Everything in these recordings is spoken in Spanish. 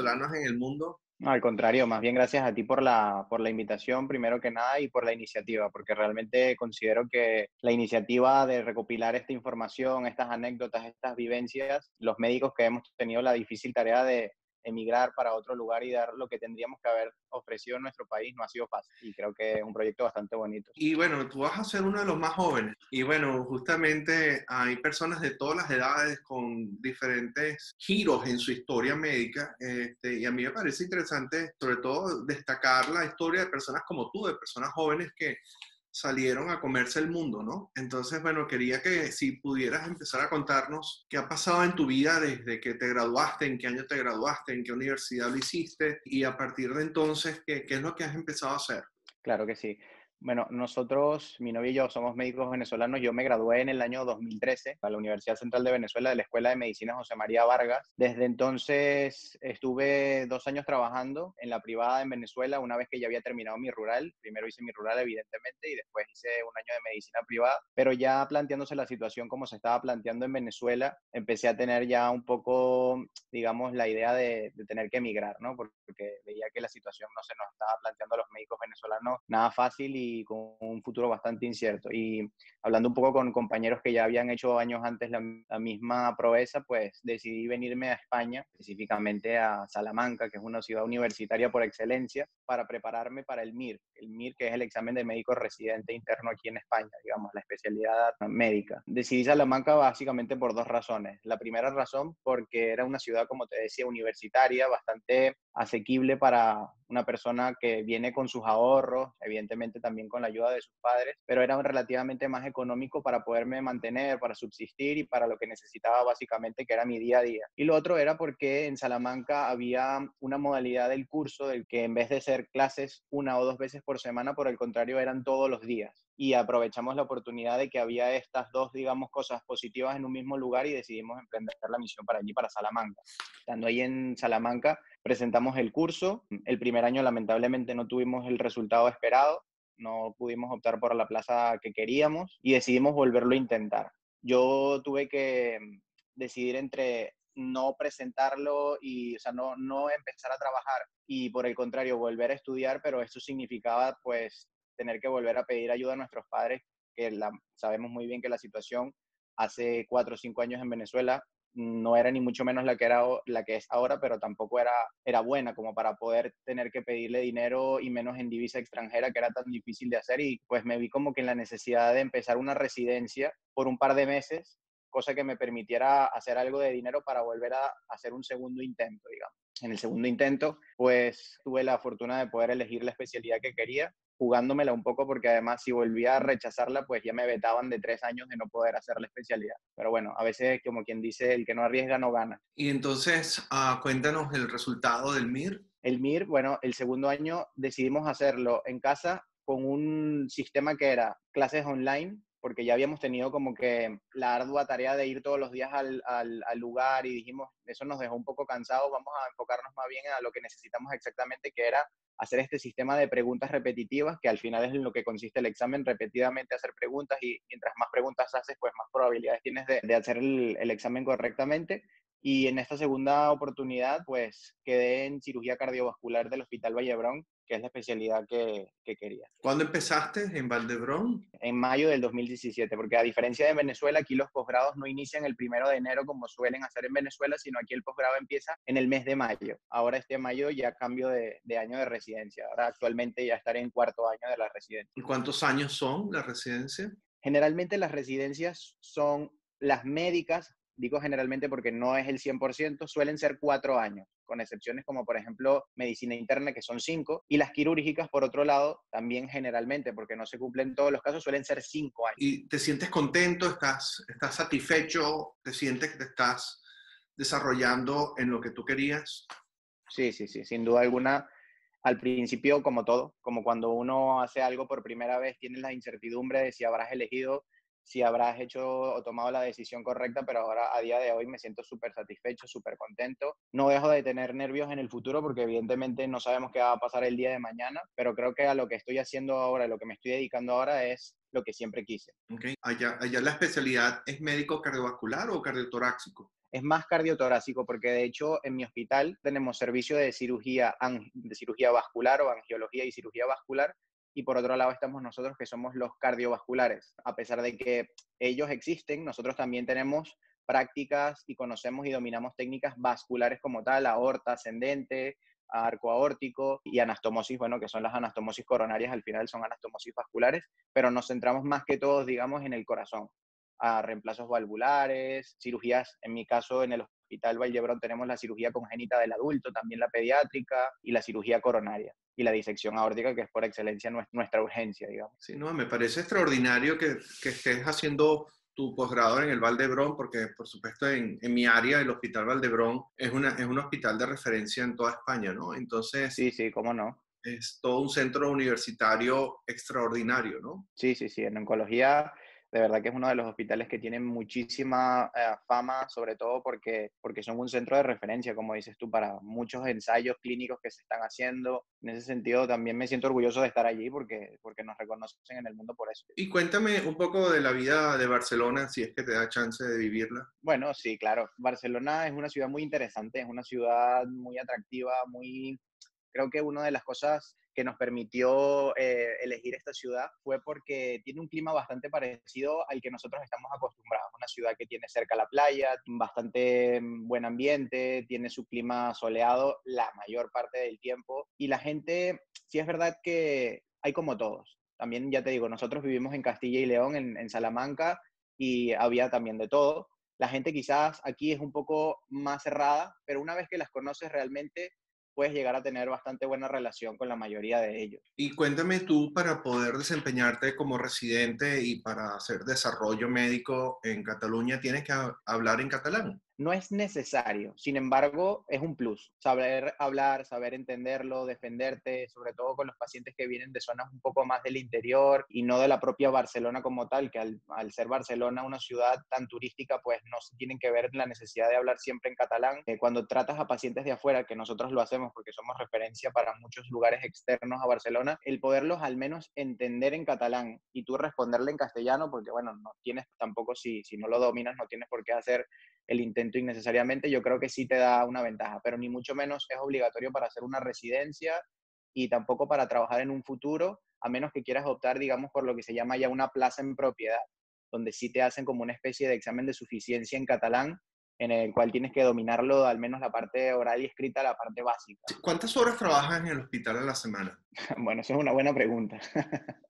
En el mundo? Al contrario, más bien gracias a ti por la, por la invitación, primero que nada, y por la iniciativa, porque realmente considero que la iniciativa de recopilar esta información, estas anécdotas, estas vivencias, los médicos que hemos tenido la difícil tarea de, emigrar para otro lugar y dar lo que tendríamos que haber ofrecido en nuestro país no ha sido fácil y creo que es un proyecto bastante bonito. Y bueno, tú vas a ser uno de los más jóvenes y bueno, justamente hay personas de todas las edades con diferentes giros en su historia médica este, y a mí me parece interesante sobre todo destacar la historia de personas como tú, de personas jóvenes que salieron a comerse el mundo, ¿no? Entonces, bueno, quería que si pudieras empezar a contarnos qué ha pasado en tu vida desde que te graduaste, en qué año te graduaste, en qué universidad lo hiciste y a partir de entonces, ¿qué, es lo que has empezado a hacer? Claro que sí. Bueno, nosotros, mi novio y yo, somos médicos venezolanos. Yo me gradué en el año 2013 a la Universidad Central de Venezuela de la Escuela de Medicina José María Vargas. Desde entonces estuve dos años trabajando en la privada en Venezuela una vez que ya había terminado mi rural. Primero hice mi rural, evidentemente, y después hice un año de medicina privada. Pero ya planteándose la situación como se estaba planteando en Venezuela, empecé a tener ya un poco, digamos, la idea de, de tener que emigrar, ¿no? Porque veía que la situación no se nos estaba planteando a los médicos venezolanos nada fácil y con un futuro bastante incierto. Y hablando un poco con compañeros que ya habían hecho años antes la, misma proeza, pues decidí venirme a España, específicamente a Salamanca, que es una ciudad universitaria por excelencia, para prepararme para el MIR. El MIR, que es el examen de médico residente interno aquí en España, digamos, la especialidad médica. Decidí Salamanca básicamente por dos razones. La primera razón porque era una ciudad, como te decía, universitaria, bastante asequible para una persona que viene con sus ahorros, evidentemente también con la ayuda de sus padres, pero era relativamente más económico para poderme mantener, para subsistir y para lo que necesitaba básicamente, que era mi día a día. Y lo otro era porque en Salamanca había una modalidad del curso del que en vez de ser clases una o dos veces por semana, por el contrario, eran todos los días y aprovechamos la oportunidad de que había estas dos, digamos, cosas positivas en un mismo lugar y decidimos emprender la misión para allí, para Salamanca. Estando ahí en Salamanca, presentamos el curso. El primer año, lamentablemente, no tuvimos el resultado esperado, no pudimos optar por la plaza que queríamos y decidimos volverlo a intentar. Yo tuve que decidir entre no presentarlo y, o sea, no, no empezar a trabajar y por el contrario volver a estudiar, pero eso significaba pues tener que volver a pedir ayuda a nuestros padres, que la, sabemos muy bien que la situación hace cuatro o cinco años en Venezuela no era ni mucho menos la que, era, la que es ahora, pero tampoco era, era buena como para poder tener que pedirle dinero y menos en divisa extranjera, que era tan difícil de hacer. Y pues me vi como que en la necesidad de empezar una residencia por un par de meses, cosa que me permitiera hacer algo de dinero para volver a hacer un segundo intento, digamos. En el segundo intento, pues tuve la fortuna de poder elegir la especialidad que quería jugándomela un poco porque además si volvía a rechazarla, pues ya me vetaban de tres años de no poder hacer la especialidad. Pero bueno, a veces como quien dice, el que no arriesga no gana. Y entonces, uh, cuéntanos el resultado del MIR. El MIR, bueno, el segundo año decidimos hacerlo en casa con un sistema que era clases online porque ya habíamos tenido como que la ardua tarea de ir todos los días al, al, lugar y dijimos, eso nos dejó un poco cansados, vamos a enfocarnos más bien a lo que necesitamos exactamente, que era hacer este sistema de preguntas repetitivas, que al final es en lo que consiste el examen, repetidamente hacer preguntas y mientras más preguntas haces, pues más probabilidades tienes de, de hacer el, el, examen correctamente. Y en esta segunda oportunidad, pues quedé en cirugía cardiovascular del Hospital Vallebrón, que es la especialidad que, que, quería. ¿Cuándo empezaste en Valdebrón? En mayo del 2017, porque a diferencia de Venezuela, aquí los posgrados no inician el primero de enero como suelen hacer en Venezuela, sino aquí el posgrado empieza en el mes de mayo. Ahora este mayo ya cambio de, de año de residencia. Ahora actualmente ya estaré en cuarto año de la residencia. ¿Y cuántos años son la residencia? Generalmente las residencias son las médicas digo generalmente porque no es el 100%, suelen ser cuatro años, con excepciones como por ejemplo medicina interna, que son cinco, y las quirúrgicas, por otro lado, también generalmente, porque no se cumplen todos los casos, suelen ser cinco años. ¿Y te sientes contento? ¿Estás, estás satisfecho? ¿Te sientes que te estás desarrollando en lo que tú querías? Sí, sí, sí, sin duda alguna. Al principio, como todo, como cuando uno hace algo por primera vez, tienes la incertidumbre de si habrás elegido si habrás hecho o tomado la decisión correcta, pero ahora a día de hoy me siento súper satisfecho, súper contento. No dejo de tener nervios en el futuro porque evidentemente no sabemos qué va a pasar el día de mañana, pero creo que a lo que estoy haciendo ahora, lo que me estoy dedicando ahora es lo que siempre quise. Okay. Allá, allá la especialidad es médico cardiovascular o cardiotoráxico es más cardiotorácico porque de hecho en mi hospital tenemos servicio de cirugía, de cirugía vascular o angiología y cirugía vascular y por otro lado estamos nosotros que somos los cardiovasculares. A pesar de que ellos existen, nosotros también tenemos prácticas y conocemos y dominamos técnicas vasculares como tal, aorta ascendente, arco aórtico y anastomosis, bueno, que son las anastomosis coronarias, al final son anastomosis vasculares, pero nos centramos más que todos, digamos, en el corazón, a reemplazos valvulares, cirugías, en mi caso, en el Hospital Vallebrón tenemos la cirugía congénita del adulto, también la pediátrica y la cirugía coronaria y la disección aórtica, que es por excelencia nuestra urgencia, digamos. Sí, no, me parece extraordinario que, que estés haciendo tu posgrado en el Valdebrón, porque por supuesto en, en, mi área el Hospital Valdebrón es, una, es un hospital de referencia en toda España, ¿no? Entonces... Sí, sí, cómo no. Es todo un centro universitario extraordinario, ¿no? Sí, sí, sí. En oncología de verdad que es uno de los hospitales que tienen muchísima eh, fama, sobre todo porque, porque son un centro de referencia, como dices tú, para muchos ensayos clínicos que se están haciendo. En ese sentido, también me siento orgulloso de estar allí porque, porque nos reconocen en el mundo por eso. Y cuéntame un poco de la vida de Barcelona, si es que te da chance de vivirla. Bueno, sí, claro. Barcelona es una ciudad muy interesante, es una ciudad muy atractiva, muy... Creo que una de las cosas que nos permitió eh, elegir esta ciudad fue porque tiene un clima bastante parecido al que nosotros estamos acostumbrados. Una ciudad que tiene cerca la playa, bastante mm, buen ambiente, tiene su clima soleado la mayor parte del tiempo y la gente, sí es verdad que hay como todos. También, ya te digo, nosotros vivimos en Castilla y León, en, en Salamanca, y había también de todo. La gente quizás aquí es un poco más cerrada, pero una vez que las conoces realmente puedes llegar a tener bastante buena relación con la mayoría de ellos. Y cuéntame tú, para poder desempeñarte como residente y para hacer desarrollo médico en Cataluña, ¿tienes que hablar en catalán? No es necesario, sin embargo, es un plus. Saber hablar, saber entenderlo, defenderte, sobre todo con los pacientes que vienen de zonas un poco más del interior y no de la propia Barcelona como tal, que al, ser Barcelona una ciudad tan turística, pues no se tienen que ver la necesidad de hablar siempre en catalán. Eh, cuando tratas a pacientes de afuera, que nosotros lo hacemos porque somos referencia para muchos lugares externos a Barcelona, el poderlos al menos entender en catalán y tú responderle en castellano, porque bueno, no tienes tampoco, si, si no lo dominas, no tienes por qué hacer el intento innecesariamente, yo creo que sí te da una ventaja, pero ni mucho menos es obligatorio para hacer una residencia y tampoco para trabajar en un futuro, a menos que quieras optar, digamos, por lo que se llama ya una plaza en propiedad, donde sí te hacen como una especie de examen de suficiencia en catalán, en el cual tienes que dominarlo, al menos la parte oral y escrita, la parte básica. ¿Cuántas horas trabajas en el hospital a la semana? bueno, esa es una buena pregunta.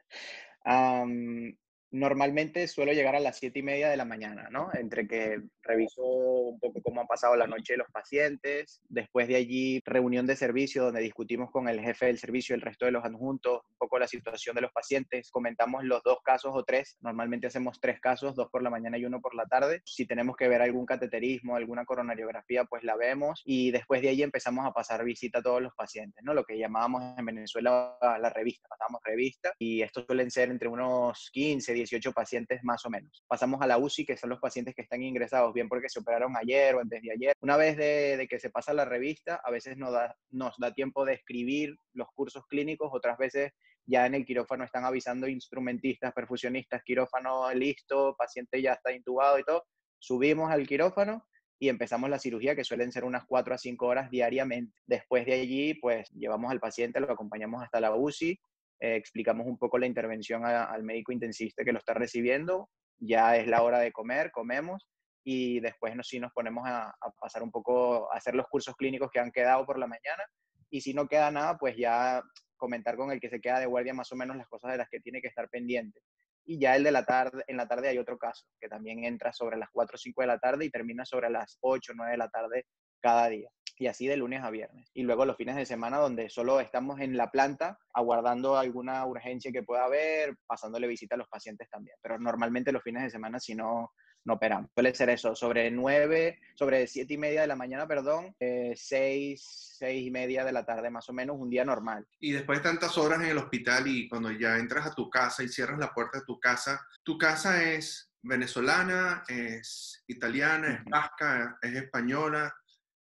Normalmente suelo llegar a las siete y media de la mañana, ¿no? Entre que reviso un poco cómo han pasado la noche los pacientes, después de allí reunión de servicio donde discutimos con el jefe del servicio y el resto de los adjuntos un poco la situación de los pacientes, comentamos los dos casos o tres, normalmente hacemos tres casos, dos por la mañana y uno por la tarde. Si tenemos que ver algún cateterismo, alguna coronariografía, pues la vemos y después de allí empezamos a pasar visita a todos los pacientes, ¿no? Lo que llamábamos en Venezuela la revista, pasamos revista y estos suelen ser entre unos 15, 18 pacientes más o menos. Pasamos a la UCI, que son los pacientes que están ingresados, bien porque se operaron ayer o antes de ayer. Una vez de, que se pasa la revista, a veces nos da, nos da tiempo de escribir los cursos clínicos, otras veces ya en el quirófano están avisando instrumentistas, perfusionistas, quirófano listo, paciente ya está intubado y todo. Subimos al quirófano y empezamos la cirugía, que suelen ser unas 4 a 5 horas diariamente. Después de allí, pues llevamos al paciente, lo acompañamos hasta la UCI, eh, explicamos un poco la intervención al médico intensivista que lo está recibiendo, ya es la hora de comer, comemos y después nos, sí nos ponemos a, pasar un poco, a hacer los cursos clínicos que han quedado por la mañana y si no queda nada, pues ya comentar con el que se queda de guardia más o menos las cosas de las que tiene que estar pendiente. Y ya el de la tarde, en la tarde hay otro caso, que también entra sobre las 4 o 5 de la tarde y termina sobre las 8 o 9 de la tarde cada día y así de lunes a viernes. Y luego los fines de semana donde solo estamos en la planta aguardando alguna urgencia que pueda haber, pasándole visita a los pacientes también. Pero normalmente los fines de semana si no, no operamos. Suele ser eso, sobre 9, sobre 7 y media de la mañana, perdón, 6, eh, 6 y media de la tarde más o menos, un día normal. Y después de tantas horas en el hospital y cuando ya entras a tu casa y cierras la puerta de tu casa, ¿tu casa es venezolana, es italiana, es vasca, es española?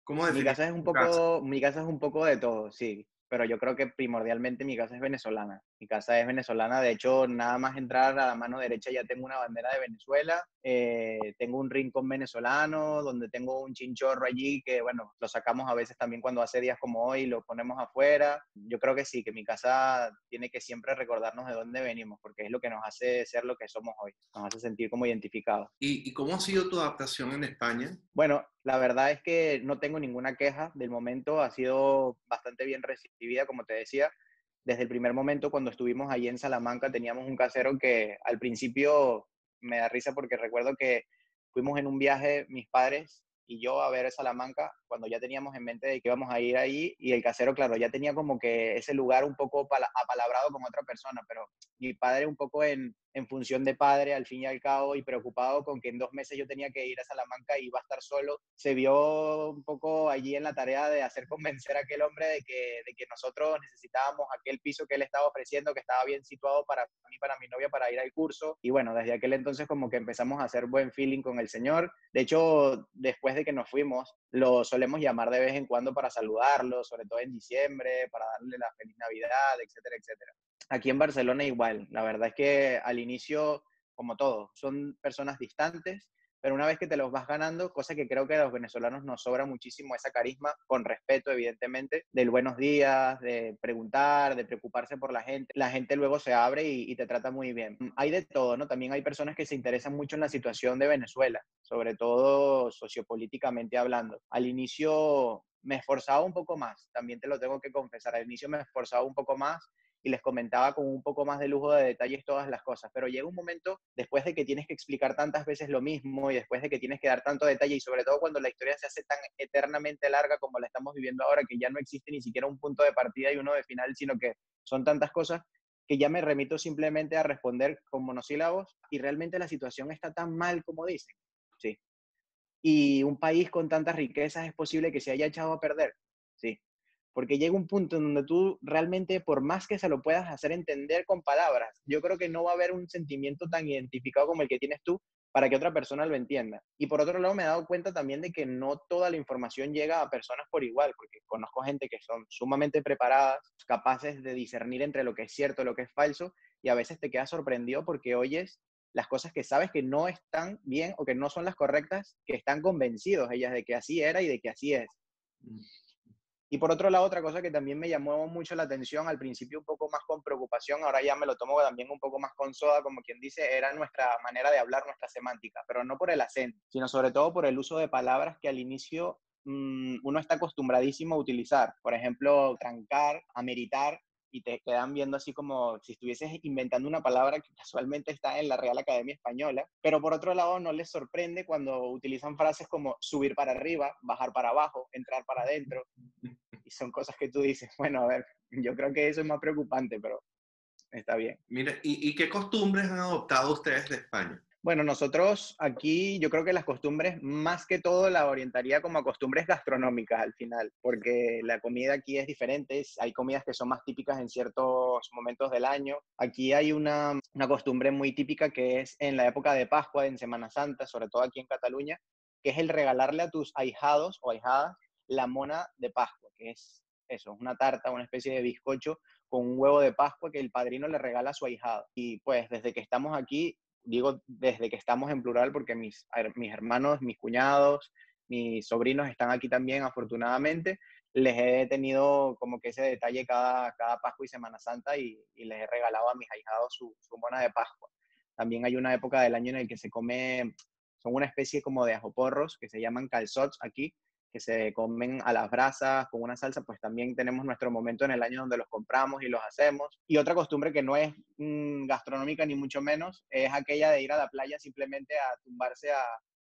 ¿Cómo mi casa es un poco, mi casa es un poco de todo, sí pero yo creo que primordialmente mi casa es venezolana. Mi casa es venezolana, de hecho, nada más entrar a la mano derecha ya tengo una bandera de Venezuela, eh, tengo un rincón venezolano donde tengo un chinchorro allí que, bueno, lo sacamos a veces también cuando hace días como hoy, lo ponemos afuera. Yo creo que sí, que mi casa tiene que siempre recordarnos de dónde venimos, porque es lo que nos hace ser lo que somos hoy, nos hace sentir como identificados. ¿Y, y cómo ha sido tu adaptación en España? Bueno, la verdad es que no tengo ninguna queja del momento, ha sido bastante bien recibida, como te decía desde el primer momento cuando estuvimos allí en Salamanca teníamos un casero que al principio me da risa porque recuerdo que fuimos en un viaje mis padres y yo a ver Salamanca cuando ya teníamos en mente de que íbamos a ir ahí y el casero, claro, ya tenía como que ese lugar un poco apalabrado con otra persona, pero mi padre un poco en, en función de padre, al fin y al cabo, y preocupado con que en dos meses yo tenía que ir a Salamanca y iba a estar solo, se vio un poco allí en la tarea de hacer convencer a aquel hombre de que, de que nosotros necesitábamos aquel piso que él estaba ofreciendo, que estaba bien situado para mí, para mi novia, para ir al curso. Y bueno, desde aquel entonces como que empezamos a hacer buen feeling con el señor. De hecho, después de que nos fuimos, lo solemos llamar de vez en cuando para saludarlo, sobre todo en diciembre, para darle la feliz Navidad, etcétera, etcétera. Aquí en Barcelona igual, la verdad es que al inicio, como todo, son personas distantes, pero una vez que te los vas ganando, cosa que creo que a los venezolanos nos sobra muchísimo esa carisma, con respeto, evidentemente, del buenos días, de preguntar, de preocuparse por la gente. La gente luego se abre y, y, te trata muy bien. Hay de todo, ¿no? También hay personas que se interesan mucho en la situación de Venezuela, sobre todo sociopolíticamente hablando. Al inicio me esforzaba un poco más, también te lo tengo que confesar, al inicio me esforzaba un poco más y les comentaba con un poco más de lujo de detalles todas las cosas. Pero llega un momento, después de que tienes que explicar tantas veces lo mismo y después de que tienes que dar tanto detalle y sobre todo cuando la historia se hace tan eternamente larga como la estamos viviendo ahora, que ya no existe ni siquiera un punto de partida y uno de final, sino que son tantas cosas que ya me remito simplemente a responder con monosílabos y realmente la situación está tan mal como dicen. Sí. Y un país con tantas riquezas es posible que se haya echado a perder. Sí porque llega un punto en donde tú realmente, por más que se lo puedas hacer entender con palabras, yo creo que no va a haber un sentimiento tan identificado como el que tienes tú para que otra persona lo entienda. Y por otro lado, me he dado cuenta también de que no toda la información llega a personas por igual, porque conozco gente que son sumamente preparadas, capaces de discernir entre lo que es cierto y lo que es falso, y a veces te quedas sorprendido porque oyes las cosas que sabes que no están bien o que no son las correctas, que están convencidos ellas de que así era y de que así es. Y por otro lado, otra cosa que también me llamó mucho la atención, al principio un poco más con preocupación, ahora ya me lo tomo también un poco más con soda, como quien dice, era nuestra manera de hablar, nuestra semántica, pero no por el acento, sino sobre todo por el uso de palabras que al inicio mmm, uno está acostumbradísimo a utilizar. Por ejemplo, trancar, ameritar, y te quedan viendo así como si estuvieses inventando una palabra que casualmente está en la Real Academia Española, pero por otro lado no les sorprende cuando utilizan frases como subir para arriba, bajar para abajo, entrar para adentro, y son cosas que tú dices, bueno, a ver, yo creo que eso es más preocupante, pero está bien. Mira, ¿y, y qué costumbres han adoptado ustedes de España? Bueno, nosotros aquí yo creo que las costumbres más que todo la orientaría como a costumbres gastronómicas al final, porque la comida aquí es diferente, hay comidas que son más típicas en ciertos momentos del año. Aquí hay una, una costumbre muy típica que es en la época de Pascua, en Semana Santa, sobre todo aquí en Cataluña, que es el regalarle a tus ahijados o ahijadas la mona de Pascua, que es eso, una tarta, una especie de bizcocho con un huevo de Pascua que el padrino le regala a su ahijado. Y pues desde que estamos aquí digo desde que estamos en plural porque mis, mis hermanos, mis cuñados, mis sobrinos están aquí también, afortunadamente. Les he tenido como que ese detalle cada, cada Pascua y Semana Santa y, les he regalado a mis ahijados su, su mona de Pascua. También hay una época del año en el que se come, son una especie como de ajoporros que se llaman calzots aquí, que se comen a las brasas con una salsa, pues también tenemos nuestro momento en el año donde los compramos y los hacemos. Y otra costumbre que no es mm, gastronómica ni mucho menos es aquella de ir a la playa simplemente a tumbarse a,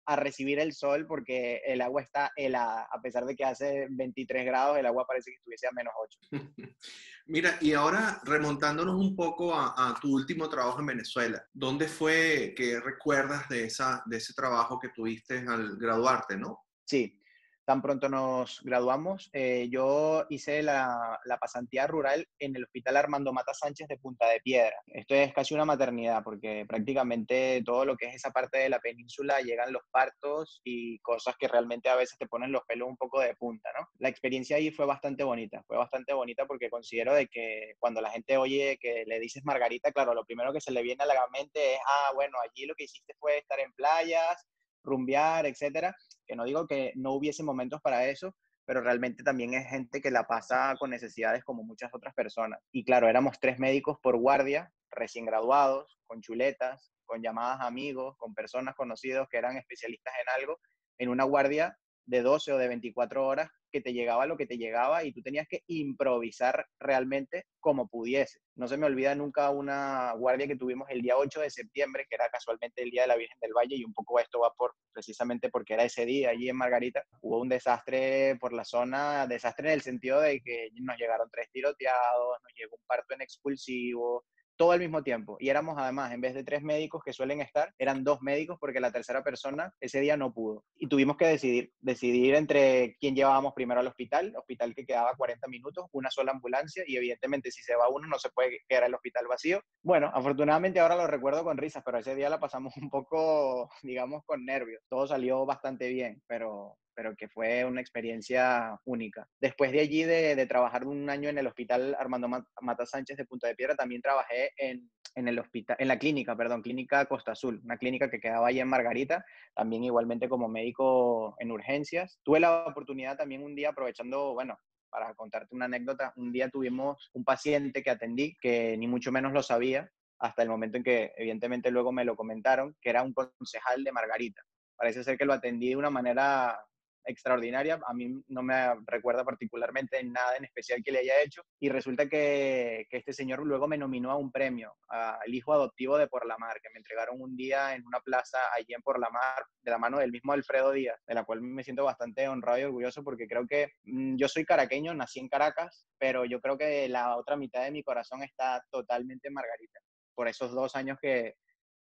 a recibir el sol porque el agua está helada. A pesar de que hace 23 grados, el agua parece que estuviese a menos 8. Mira, y ahora remontándonos un poco a, tu último trabajo en Venezuela, ¿dónde fue que recuerdas de, esa, de ese trabajo que tuviste al graduarte, no? Sí, tan pronto nos graduamos, eh, yo hice la, pasantía rural en el Hospital Armando Mata Sánchez de Punta de Piedra. Esto es casi una maternidad porque prácticamente todo lo que es esa parte de la península llegan los partos y cosas que realmente a veces te ponen los pelos un poco de punta, ¿no? La experiencia ahí fue bastante bonita, fue bastante bonita porque considero de que cuando la gente oye que le dices Margarita, claro, lo primero que se le viene a la mente es, ah, bueno, allí lo que hiciste fue estar en playas, rumbear, etcétera, que no digo que no hubiese momentos para eso, pero realmente también es gente que la pasa con necesidades como muchas otras personas. Y claro, éramos tres médicos por guardia, recién graduados, con chuletas, con llamadas a amigos, con personas conocidos que eran especialistas en algo, en una guardia de 12 o de 24 horas te llegaba lo que te llegaba y tú tenías que improvisar realmente como pudiese. No se me olvida nunca una guardia que tuvimos el día 8 de septiembre, que era casualmente el día de la Virgen del Valle, y un poco esto va por precisamente porque era ese día allí en Margarita. Hubo un desastre por la zona, desastre en el sentido de que nos llegaron tres tiroteados, nos llegó un parto en expulsivo, todo al mismo tiempo. Y éramos además, en vez de tres médicos que suelen estar, eran dos médicos porque la tercera persona ese día no pudo. Y tuvimos que decidir, decidir entre quién llevábamos primero al hospital, hospital que quedaba 40 minutos, una sola ambulancia y evidentemente si se va uno no se puede quedar el hospital vacío. Bueno, afortunadamente ahora lo recuerdo con risas, pero ese día la pasamos un poco, digamos, con nervios. Todo salió bastante bien, pero, pero que fue una experiencia única. Después de allí, de, trabajar un año en el hospital Armando Mata Sánchez de Punta de Piedra, también trabajé en, el hospital, en la clínica, perdón, clínica Costa Azul, una clínica que quedaba ahí en Margarita, también igualmente como médico en urgencias. Tuve la oportunidad también un día, aprovechando, bueno, para contarte una anécdota, un día tuvimos un paciente que atendí que ni mucho menos lo sabía, hasta el momento en que evidentemente luego me lo comentaron, que era un concejal de Margarita. Parece ser que lo atendí de una manera extraordinaria. A mí no me recuerda particularmente nada en especial que le haya hecho. Y resulta que, que este señor luego me nominó a un premio, al hijo adoptivo de Por la Mar, que me entregaron un día en una plaza allí en Por la Mar, de la mano del mismo Alfredo Díaz, de la cual me siento bastante honrado y orgulloso porque creo que mm, yo soy caraqueño, nací en Caracas, pero yo creo que la otra mitad de mi corazón está totalmente en Margarita. Por esos dos años que,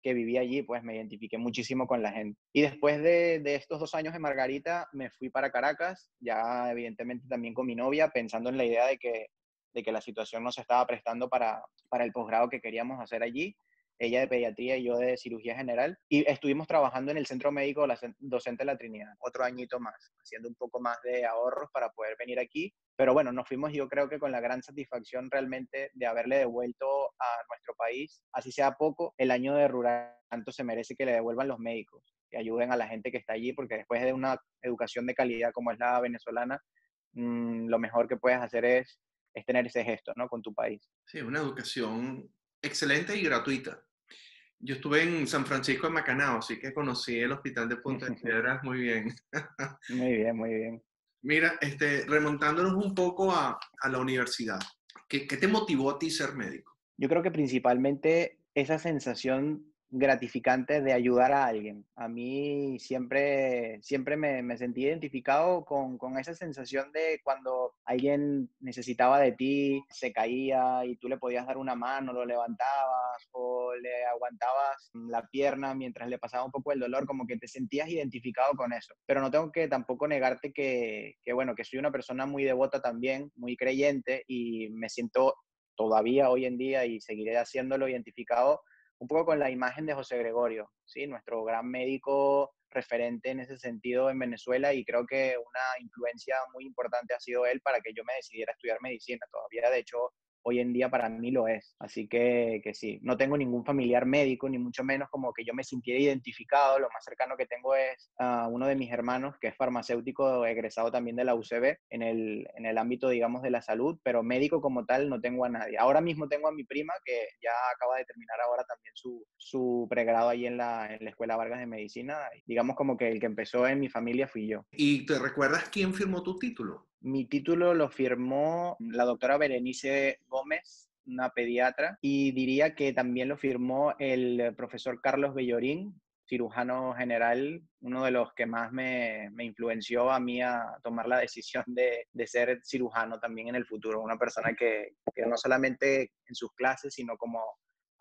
que viví allí, pues me identifiqué muchísimo con la gente. Y después de, de, estos dos años en Margarita, me fui para Caracas, ya evidentemente también con mi novia, pensando en la idea de que, de que la situación no se estaba prestando para, para el posgrado que queríamos hacer allí ella de pediatría y yo de cirugía general, y estuvimos trabajando en el centro médico docente de la Trinidad, otro añito más, haciendo un poco más de ahorros para poder venir aquí, pero bueno, nos fuimos yo creo que con la gran satisfacción realmente de haberle devuelto a nuestro país, así sea poco, el año de rural, tanto se merece que le devuelvan los médicos, que ayuden a la gente que está allí, porque después de una educación de calidad como es la venezolana, mm, lo mejor que puedes hacer es, es tener ese gesto, ¿no? Con tu país. Sí, una educación excelente y gratuita. Yo estuve en San Francisco de Macanao, así que conocí el hospital de Punta de Piedras muy bien. muy bien, muy bien. Mira, este, remontándonos un poco a, a la universidad, ¿qué, ¿qué te motivó a ti ser médico? Yo creo que principalmente esa sensación gratificante de ayudar a alguien. A mí siempre, siempre me, sentí identificado con, esa sensación de cuando alguien necesitaba de ti, se caía y tú le podías dar una mano, lo levantabas o le aguantabas la pierna mientras le pasaba un poco el dolor, como que te sentías identificado con eso. Pero no tengo que tampoco negarte que bueno, que soy una persona muy devota también, muy creyente y me siento todavía hoy en día y seguiré haciéndolo identificado un poco con la imagen de José Gregorio, ¿sí? nuestro gran médico referente en ese sentido en Venezuela y creo que una influencia muy importante ha sido él para que yo me decidiera estudiar medicina. Todavía, de hecho, hoy en día para mí lo es. Así que, que, sí, no tengo ningún familiar médico, ni mucho menos como que yo me sintiera identificado. Lo más cercano que tengo es a uno de mis hermanos, que es farmacéutico, egresado también de la UCB, en el, en el ámbito, digamos, de la salud, pero médico como tal no tengo a nadie. Ahora mismo tengo a mi prima, que ya acaba de terminar ahora también su, su pregrado ahí en la, en la Escuela Vargas de Medicina. Digamos como que el que empezó en mi familia fui yo. ¿Y te recuerdas quién firmó tu título? Mi título lo firmó la doctora Berenice Gómez, una pediatra, y diría que también lo firmó el profesor Carlos Bellorín, cirujano general, uno de los que más me, me influenció a mí a tomar la decisión de, de, ser cirujano también en el futuro. Una persona que, que no solamente en sus clases, sino como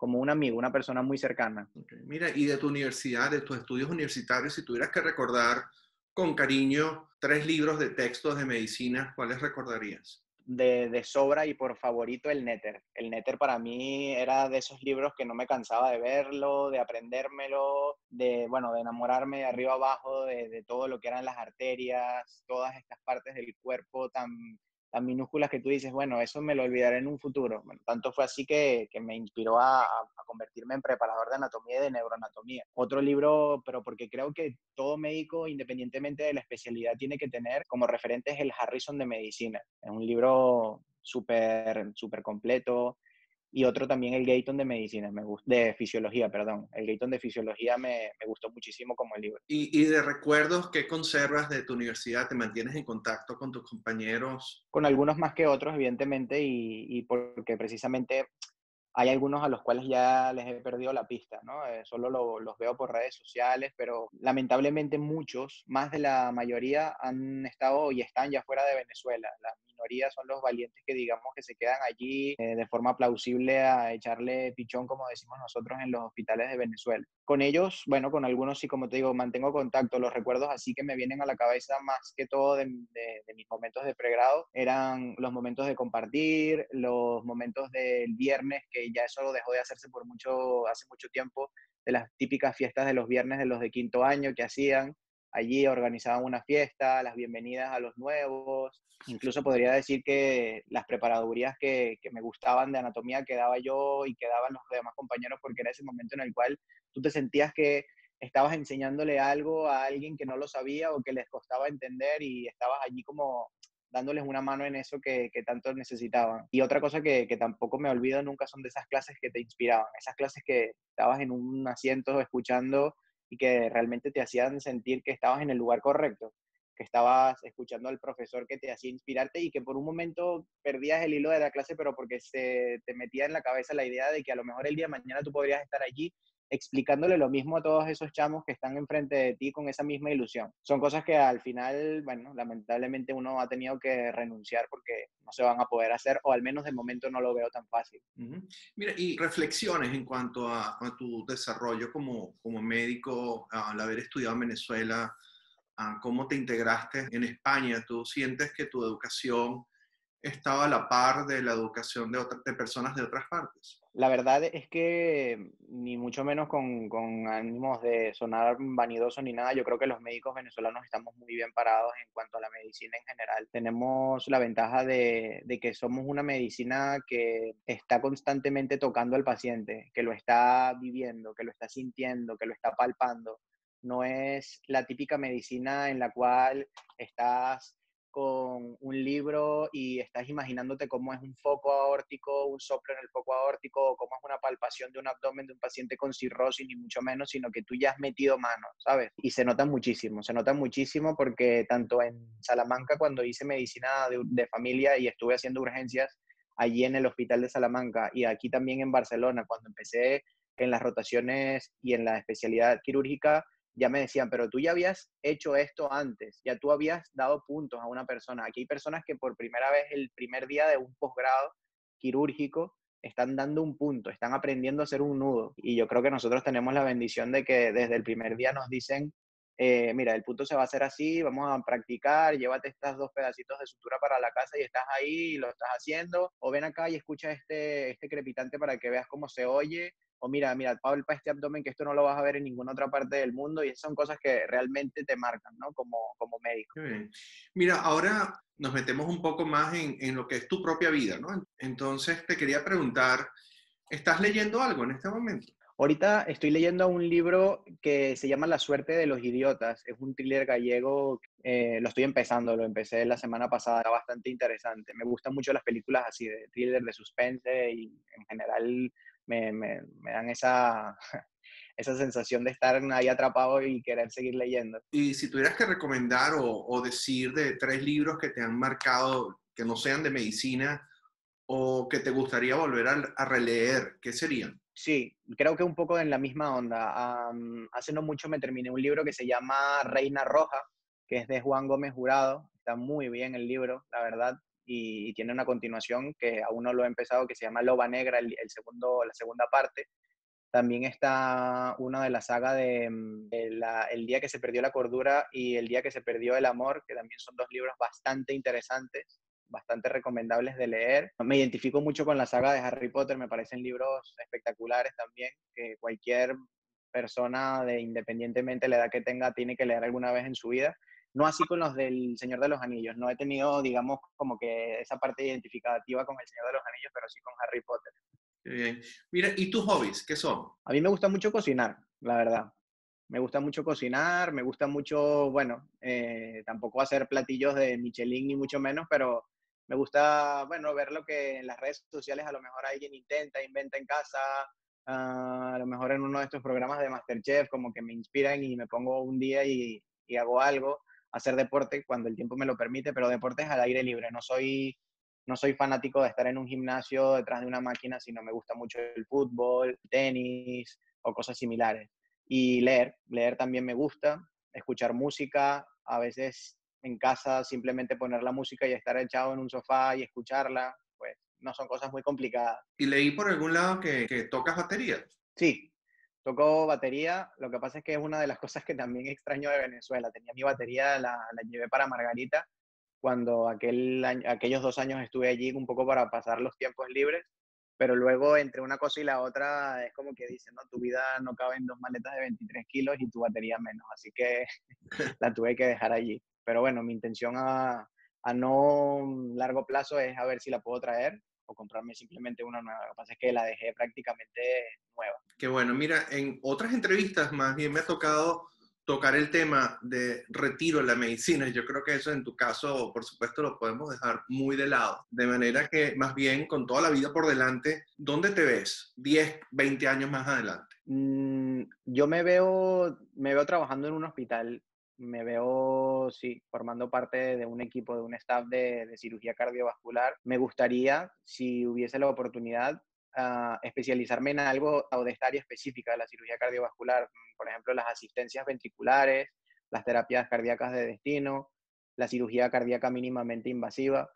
como un amigo, una persona muy cercana. Mira, y de tu universidad, de tus estudios universitarios, si tuvieras que recordar con cariño tres libros de textos de medicina, ¿cuáles recordarías? De, de, sobra y por favorito el Netter. El Netter para mí era de esos libros que no me cansaba de verlo, de aprendérmelo, de, bueno, de enamorarme de arriba abajo de, de todo lo que eran las arterias, todas estas partes del cuerpo tan tan minúsculas que tú dices, bueno, eso me lo olvidaré en un futuro. Tanto fue así que, que me inspiró a, a, convertirme en preparador de anatomía y de neuroanatomía. Otro libro, pero porque creo que todo médico, independientemente de la especialidad, tiene que tener como referente es el Harrison de Medicina. Es un libro súper, súper completo, y otro también el Gayton de medicina, me de fisiología, perdón. El Gayton de fisiología me, me gustó muchísimo como el libro. ¿Y, ¿Y, de recuerdos qué conservas de tu universidad? ¿Te mantienes en contacto con tus compañeros? Con algunos más que otros, evidentemente, y, y porque precisamente hay algunos a los cuales ya les he perdido la pista, ¿no? Eh, solo lo, los veo por redes sociales, pero lamentablemente muchos, más de la mayoría, han estado y están ya fuera de Venezuela. La minoría son los valientes que digamos que se quedan allí eh, de forma plausible a echarle pichón, como decimos nosotros, en los hospitales de Venezuela. Con ellos, bueno, con algunos sí, como te digo, mantengo contacto. Los recuerdos así que me vienen a la cabeza más que todo de, de, de mis momentos de pregrado eran los momentos de compartir, los momentos del viernes que ya eso dejó de hacerse por mucho, hace mucho tiempo, de las típicas fiestas de los viernes de los de quinto año que hacían. Allí organizaban una fiesta, las bienvenidas a los nuevos. Incluso podría decir que las preparadurías que, que me gustaban de anatomía quedaba yo y quedaban los demás compañeros porque era ese momento en el cual tú te sentías que estabas enseñándole algo a alguien que no lo sabía o que les costaba entender y estabas allí como dándoles una mano en eso que, que tanto necesitaban. Y otra cosa que, que, tampoco me olvido nunca son de esas clases que te inspiraban, esas clases que estabas en un asiento escuchando y que realmente te hacían sentir que estabas en el lugar correcto, que estabas escuchando al profesor que te hacía inspirarte y que por un momento perdías el hilo de la clase, pero porque se te metía en la cabeza la idea de que a lo mejor el día de mañana tú podrías estar allí explicándole lo mismo a todos esos chamos que están enfrente de ti con esa misma ilusión. Son cosas que al final, bueno, lamentablemente uno ha tenido que renunciar porque no se van a poder hacer, o al menos de momento no lo veo tan fácil. Uh -huh. Mira, y reflexiones en cuanto a, a tu desarrollo como, como médico, al haber estudiado en Venezuela, cómo te integraste en España, ¿tú sientes que tu educación estaba a la par de la educación de, otras, de personas de otras partes? La verdad es que ni mucho menos con, con, ánimos de sonar vanidoso ni nada, yo creo que los médicos venezolanos estamos muy bien parados en cuanto a la medicina en general. Tenemos la ventaja de, de que somos una medicina que está constantemente tocando al paciente, que lo está viviendo, que lo está sintiendo, que lo está palpando. No es la típica medicina en la cual estás con un libro y estás imaginándote cómo es un foco aórtico, un soplo en el foco aórtico, o cómo es una palpación de un abdomen de un paciente con cirrosis, ni mucho menos, sino que tú ya has metido mano, ¿sabes? Y se nota muchísimo, se nota muchísimo porque tanto en Salamanca, cuando hice medicina de, de familia y estuve haciendo urgencias allí en el hospital de Salamanca, y aquí también en Barcelona, cuando empecé en las rotaciones y en la especialidad quirúrgica, ya me decían, pero tú ya habías hecho esto antes, ya tú habías dado puntos a una persona. Aquí hay personas que por primera vez el primer día de un posgrado quirúrgico están dando un punto, están aprendiendo a hacer un nudo. Y yo creo que nosotros tenemos la bendición de que desde el primer día nos dicen, eh, mira, el punto se va a hacer así, vamos a practicar, llévate estos dos pedacitos de sutura para la casa y estás ahí y lo estás haciendo, o ven acá y escucha este, este crepitante para que veas cómo se oye, o mira, mira, palpa este abdomen que esto no lo vas a ver en ninguna otra parte del mundo y esas son cosas que realmente te marcan, ¿no? Como, como médico. Mira, ahora nos metemos un poco más en, en, lo que es tu propia vida, ¿no? Entonces te quería preguntar, ¿estás leyendo algo en este momento? Ahorita estoy leyendo un libro que se llama La suerte de los idiotas. Es un thriller gallego. Eh, lo estoy empezando, lo empecé la semana pasada. Era bastante interesante. Me gustan mucho las películas así de thriller, de suspense y en general me, dan esa, esa sensación de estar ahí atrapado y querer seguir leyendo. Y si tuvieras que recomendar o, decir de tres libros que te han marcado, que no sean de medicina, o que te gustaría volver a releer, ¿qué serían? Sí, creo que un poco en la misma onda. hace no mucho me terminé un libro que se llama Reina Roja, que es de Juan Gómez Jurado. Está muy bien el libro, la verdad, y, tiene una continuación que aún no lo he empezado, que se llama Loba Negra, el, segundo, la segunda parte. También está una de la saga de, mm, El día que se perdió la cordura y El día que se perdió el amor, que también son dos libros bastante interesantes bastante recomendables de leer. Me identifico mucho con la saga de Harry Potter, me parecen libros espectaculares también, que cualquier persona, de, independientemente de la edad que tenga, tiene que leer alguna vez en su vida. No así con los del Señor de los Anillos, no he tenido, digamos, como que esa parte identificativa con el Señor de los Anillos, pero sí con Harry Potter. bien. Mira, ¿y tus hobbies qué son? A mí me gusta mucho cocinar, la verdad. Me gusta mucho cocinar, me gusta mucho, bueno, eh, tampoco hacer platillos de Michelin ni mucho menos, pero me gusta, bueno, ver lo que en las redes sociales a lo mejor alguien intenta, inventa en casa, ah, a lo mejor en uno de estos programas de Masterchef, como que me inspiran y me pongo un día y, y hago algo, hacer deporte cuando el tiempo me lo permite, pero deportes al aire libre, no soy, no soy fanático de estar en un gimnasio detrás de una máquina, sino me gusta mucho el fútbol, tenis o cosas similares. Y leer, leer también me gusta, escuchar música, a veces en casa simplemente poner la música y estar echado en un sofá y escucharla, pues no son cosas muy complicadas. ¿Y leí por algún lado que, tocas batería? Sí, toco batería. Lo que pasa es que es una de las cosas que también extraño de Venezuela. Tenía mi batería, la, la llevé para Margarita cuando aquel aquellos dos años estuve allí un poco para pasar los tiempos libres, pero luego entre una cosa y la otra es como que dicen, no, tu vida no cabe en dos maletas de 23 kilos y tu batería menos, así que la tuve que dejar allí. Pero bueno, mi intención a, a no largo plazo es a ver si la puedo traer o comprarme simplemente una nueva. Lo que pasa es que la dejé prácticamente nueva. Qué bueno, mira, en otras entrevistas más bien me ha tocado tocar el tema de retiro en la medicina. Yo creo que eso en tu caso, por supuesto, lo podemos dejar muy de lado. De manera que más bien con toda la vida por delante, ¿dónde te ves 10, 20 años más adelante? Mm, yo me veo, me veo trabajando en un hospital me veo, sí, formando parte de un equipo, de un staff de, cirugía cardiovascular. Me gustaría, si hubiese la oportunidad, ah, especializarme en algo o de esta área específica de la cirugía cardiovascular, mm, por ejemplo, las asistencias ventriculares, las terapias cardíacas de destino, la cirugía cardíaca mínimamente invasiva.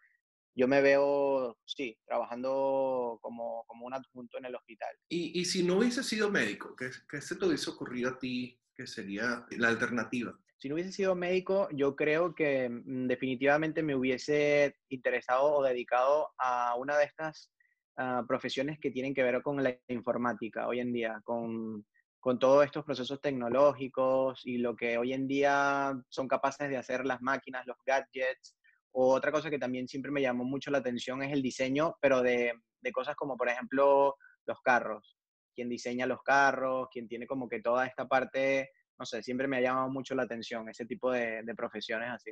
Yo me veo, sí, trabajando como, como un adjunto en el hospital. ¿Y, y si no hubiese sido médico, ¿qué, ¿qué se te hubiese ocurrido a ti que sería la alternativa? Si no hubiese sido médico, yo creo que mm, definitivamente me hubiese interesado o dedicado a una de estas ah, profesiones que tienen que ver con la informática hoy en día, con, con todos estos procesos tecnológicos y lo que hoy en día son capaces de hacer las máquinas, los gadgets. O otra cosa que también siempre me llamó mucho la atención es el diseño, pero de, de cosas como, por ejemplo, los carros. Quien diseña los carros, quien tiene como que toda esta parte no sé, siempre me ha llamado mucho la atención ese tipo de, profesiones así.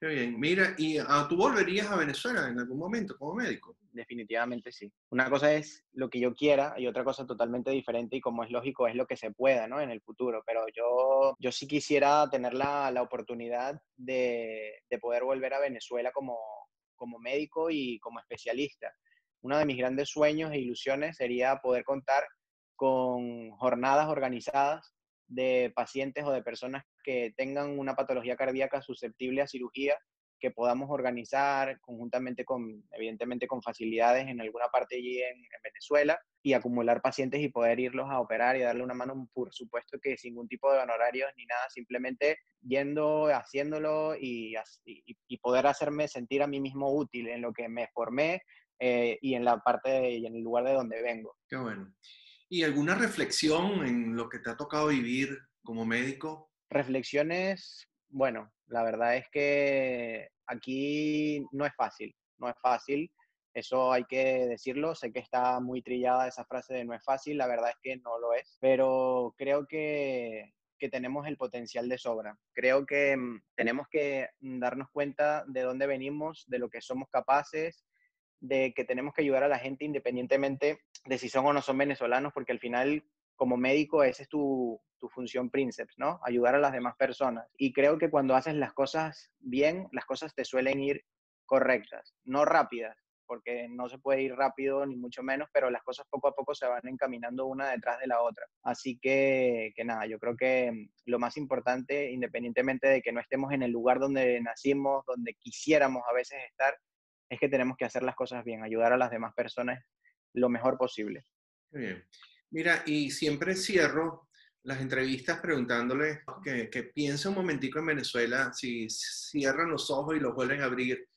Qué bien. Mira, ¿y ah, tú volverías a Venezuela en algún momento como médico? Definitivamente sí. Una cosa es lo que yo quiera y otra cosa totalmente diferente y como es lógico es lo que se pueda, ¿no? En el futuro. Pero yo, yo sí quisiera tener la, la oportunidad de, de, poder volver a Venezuela como, como médico y como especialista. Uno de mis grandes sueños e ilusiones sería poder contar con jornadas organizadas de pacientes o de personas que tengan una patología cardíaca susceptible a cirugía que podamos organizar conjuntamente con, evidentemente, con facilidades en alguna parte allí en, Venezuela y acumular pacientes y poder irlos a operar y darle una mano, por supuesto que sin ningún tipo de honorarios ni nada, simplemente yendo, haciéndolo y, y, poder hacerme sentir a mí mismo útil en lo que me formé eh, y en la parte y en el lugar de donde vengo. Qué bueno. ¿Y alguna reflexión en lo que te ha tocado vivir como médico? Reflexiones, bueno, la verdad es que aquí no es fácil, no es fácil, eso hay que decirlo, sé que está muy trillada esa frase de no es fácil, la verdad es que no lo es, pero creo que, que tenemos el potencial de sobra. Creo que mm, tenemos que darnos cuenta de dónde venimos, de lo que somos capaces de que tenemos que ayudar a la gente independientemente de si son o no son venezolanos, porque al final, como médico, esa es tu, tu función príncipe, ¿no? Ayudar a las demás personas. Y creo que cuando haces las cosas bien, las cosas te suelen ir correctas, no rápidas, porque no se puede ir rápido ni mucho menos, pero las cosas poco a poco se van encaminando una detrás de la otra. Así que, que nada, yo creo que lo más importante, independientemente de que no estemos en el lugar donde nacimos, donde quisiéramos a veces estar, es que tenemos que hacer las cosas bien, ayudar a las demás personas lo mejor posible. Bien. Mira, y siempre cierro las entrevistas preguntándole que, que piense un momentico en Venezuela, si cierran los ojos y los vuelven a abrir,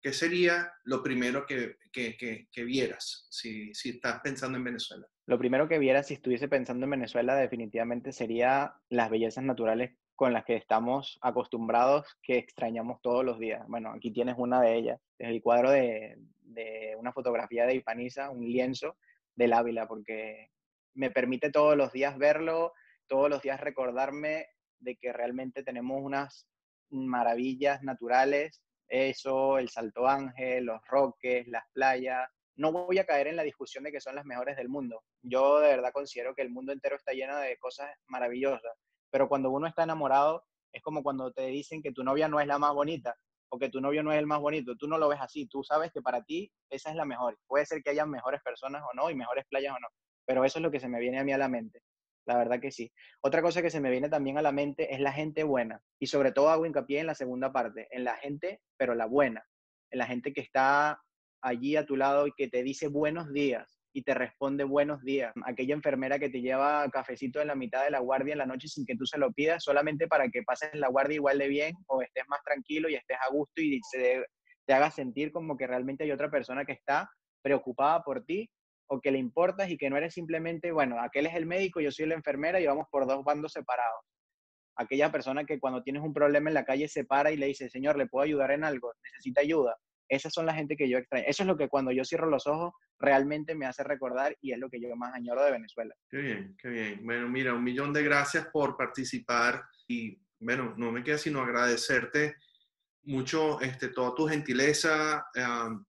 ¿qué sería lo primero que, que, que, vieras si, si estás pensando en Venezuela? Lo primero que vieras si estuviese pensando en Venezuela definitivamente sería las bellezas naturales con las que estamos acostumbrados, que extrañamos todos los días. Bueno, aquí tienes una de ellas, es el cuadro de, de una fotografía de Ipaniza, un lienzo del Ávila, porque me permite todos los días verlo, todos los días recordarme de que realmente tenemos unas maravillas naturales, eso, el Salto Ángel, los roques, las playas. No voy a caer en la discusión de que son las mejores del mundo. Yo de verdad considero que el mundo entero está lleno de cosas maravillosas, pero cuando uno está enamorado es como cuando te dicen que tu novia no es la más bonita o que tu novio no es el más bonito. Tú no lo ves así, tú sabes que para ti esa es la mejor. Puede ser que haya mejores personas o no y mejores playas o no, pero eso es lo que se me viene a mí a la mente la verdad que sí. Otra cosa que se me viene también a la mente es la gente buena. Y sobre todo hago hincapié en la segunda parte, en la gente, pero la buena. En la gente que está allí a tu lado y que te dice buenos días y te responde buenos días. Aquella enfermera que te lleva cafecito en la mitad de la guardia en la noche sin que tú se lo pidas, solamente para que pases la guardia igual de bien o estés más tranquilo y estés a gusto y se, te haga sentir como que realmente hay otra persona que está preocupada por ti o que le importas y que no eres simplemente, bueno, aquel es el médico, yo soy la enfermera y vamos por dos bandos separados. Aquella persona que cuando tienes un problema en la calle se para y le dice, señor, ¿le puedo ayudar en algo? ¿Necesita ayuda? Esas son la gente que yo extraño. Eso es lo que cuando yo cierro los ojos realmente me hace recordar y es lo que yo más añoro de Venezuela. Qué bien, qué bien. Bueno, mira, un millón de gracias por participar y bueno, no me queda sino agradecerte mucho este, toda tu gentileza,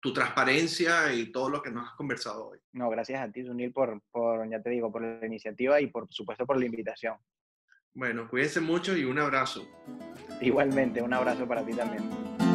tu transparencia y todo lo que nos has conversado hoy. No, gracias a ti, Sunil, por, por, ya te digo, por la iniciativa y por supuesto por la invitación. Bueno, cuídense mucho y un abrazo. Igualmente, un abrazo para ti también.